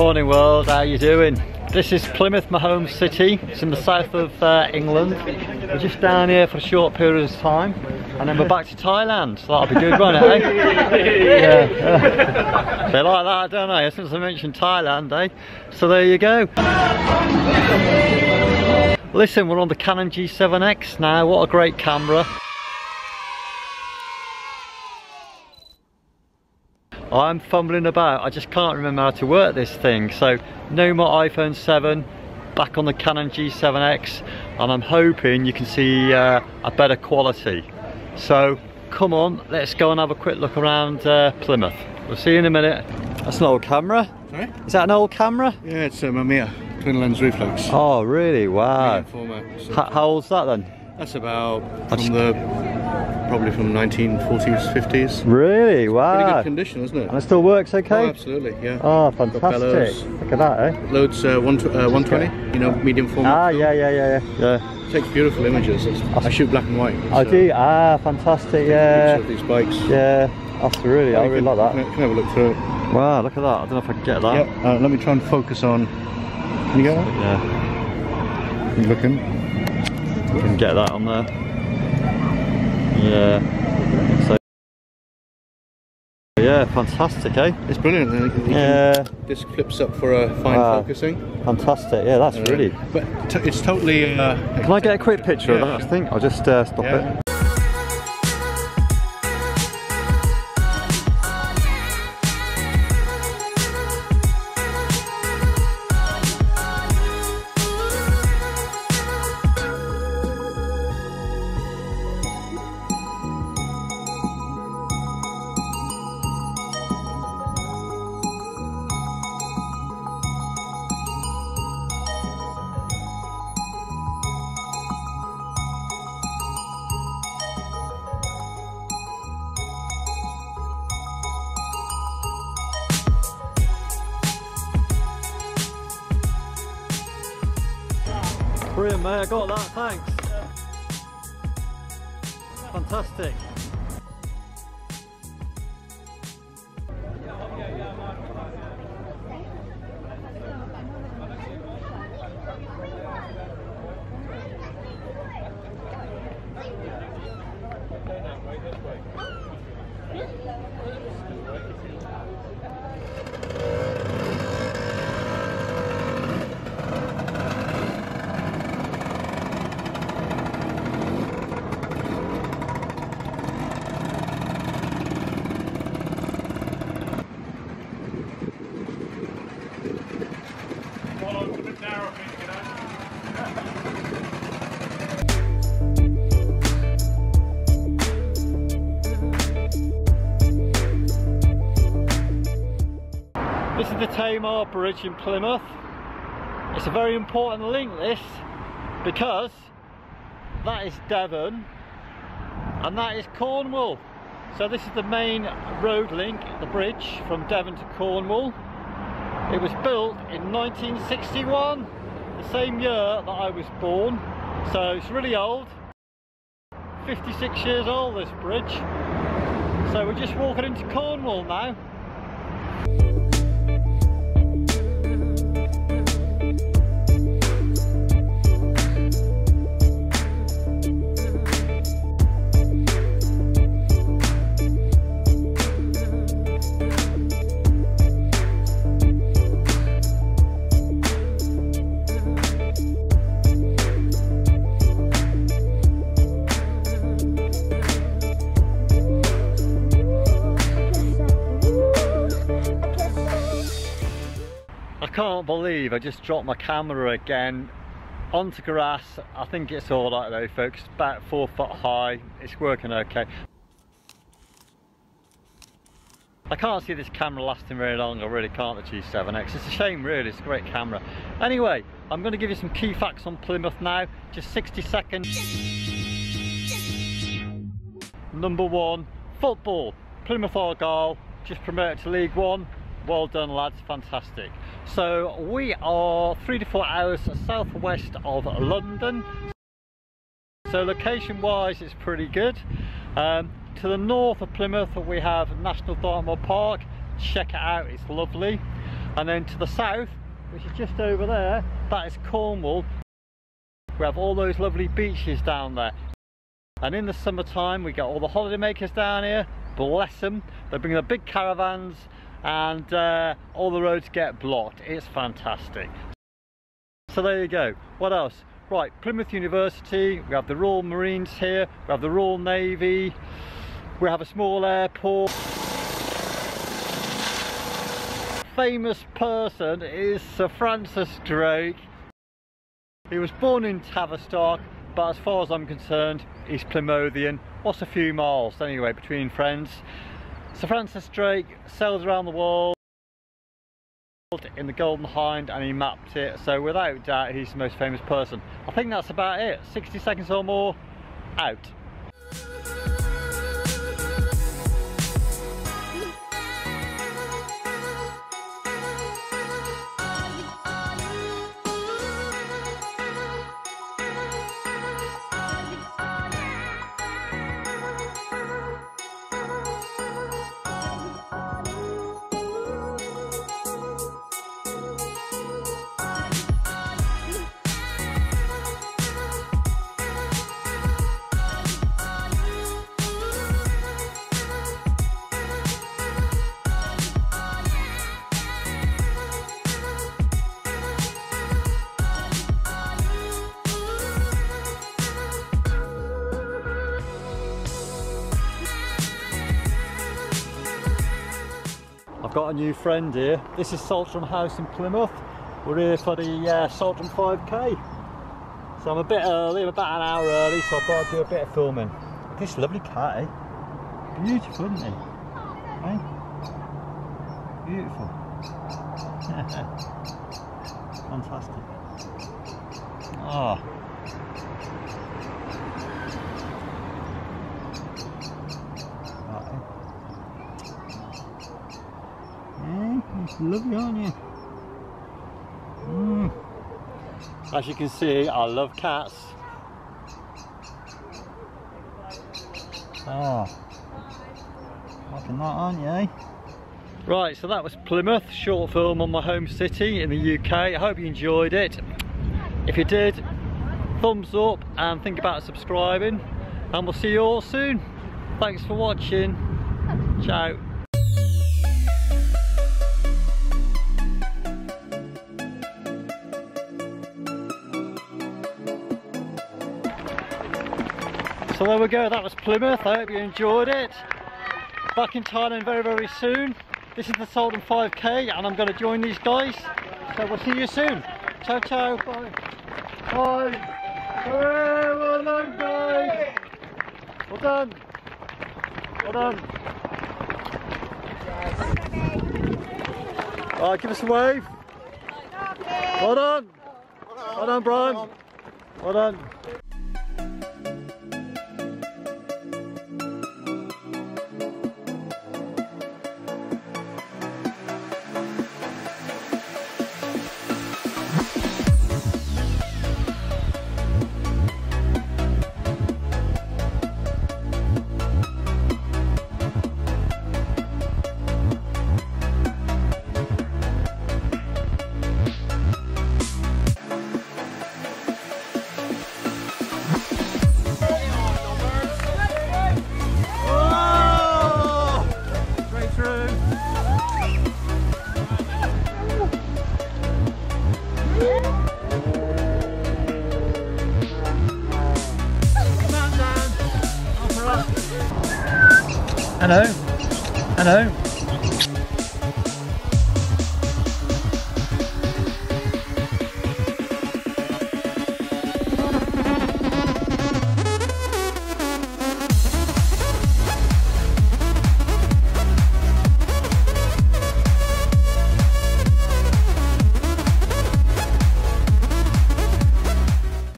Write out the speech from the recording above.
Morning world, how you doing? This is Plymouth, my home city. It's in the south of uh, England. We're just down here for a short period of time and then we're back to Thailand. So that'll be good, won't it? Eh? yeah. they like that, don't they? Since I mentioned Thailand, eh? So there you go. Listen, we're on the Canon G7X now. What a great camera. I'm fumbling about. I just can't remember how to work this thing. So no more iPhone 7, back on the Canon G7X, and I'm hoping you can see uh, a better quality. So come on, let's go and have a quick look around uh, Plymouth. We'll see you in a minute. That's an old camera. Sorry? Is that an old camera? Yeah, it's um, a Mamiya twin lens reflex. Oh, really? Wow. Format, so How, how old's that then? That's about That's- from the probably from 1940s, 50s. Really? Wow. Pretty good condition, isn't it? And it still works okay? Oh, absolutely, yeah. Oh, fantastic. Look at that, eh? Loads uh, one, uh, 120, you know, medium format. Ah, yeah, yeah, yeah, yeah. yeah. Takes beautiful images. It's, I shoot black and white. I so do. Ah, fantastic. Yeah. These bikes. Yeah. That's really, I You really can- like that. can have a look through it. Wow, look at that. I don't know if I can get that. Yeah. Uh, let me try and focus on. Can you get that? Yeah. You looking? You can get that on there. Yeah. So. Yeah, fantastic, eh? It's brilliant. uh, you can- Yeah, This flips up for a fine Wow. focusing. fantastic. Yeah, that's Uh, really. But t- it's totally. Uh, Can I get a quick picture Yeah. of that? I think I'll just uh, stop Yeah. it. Brilliant, mate. I got that. Thanks. Fantastic. The Tamar Bridge in Plymouth. It's a very important link this because that is Devon and that is Cornwall. So this is the main road link, the bridge from Devon to Cornwall. It was built in 1961, the same year that I was born. So it's really old. 56 years old this bridge. So we're just walking into Cornwall now. Can't believe I just dropped my camera again onto grass. I think it's all right though folks, about four foot high. It's working okay. I can't see this camera lasting very long, I really can't, the G7X. It's a shame really, it's a great camera. Anyway, I'm going to give you some key facts on Plymouth now, just 60 seconds. Number one, football. Plymouth Argyle just promoted to League One. Well done lads, fantastic. So we are three to four hours southwest of London. So location wise it's pretty good. Um, to the north of Plymouth we have National Dartmoor Park. Check it out, it's lovely. And then to the south, which is just over there, that is Cornwall. We have all those lovely beaches down there. And in the summertime, we get all the holidaymakers down here, bless them. They bring the big caravans and uh, all the roads get blocked. It's fantastic. So there you go. What else? Right, Plymouth University, we have the Royal Marines here, we have the Royal Navy, we have a small airport. Famous person is Sir Francis Drake. He was born in Tavistock, but as far as I'm concerned, he's Plymouthian. What's a few miles anyway between friends? Sir Francis Drake sails around the world in the Golden Hind and he mapped it so without doubt he's the most famous person. I think that's about it. 60 seconds or more, out. I've got a new friend here. This is Saltram House in Plymouth. We're here for the uh, Saltram 5k. So I'm a bit early, I'm about an hour early, so I thought I'd do a bit of filming. This lovely cat, eh? Beautiful, isn't he? Eh? Beautiful. Fantastic. Ah. Lovely, aren't you? Mm. As you can see, I love cats. Ah, liking that, aren't you? eh? Right, so that was Plymouth, short film on my home city in the UK. I hope you enjoyed it. If you did, thumbs up and think about subscribing. And we'll see you all soon. Thanks for watching. Ciao. So there we go, that was Plymouth. I hope you enjoyed it. Back in Thailand very, very soon. This is the Saltram 5K and I'm going to join these guys. So we'll see you soon. Ciao, ciao. Bye. Bye. Hey, well done, guys. Well done. Well done. Alright, give us a wave. Well done. Well done, Brian. Well done. Hello. Hello.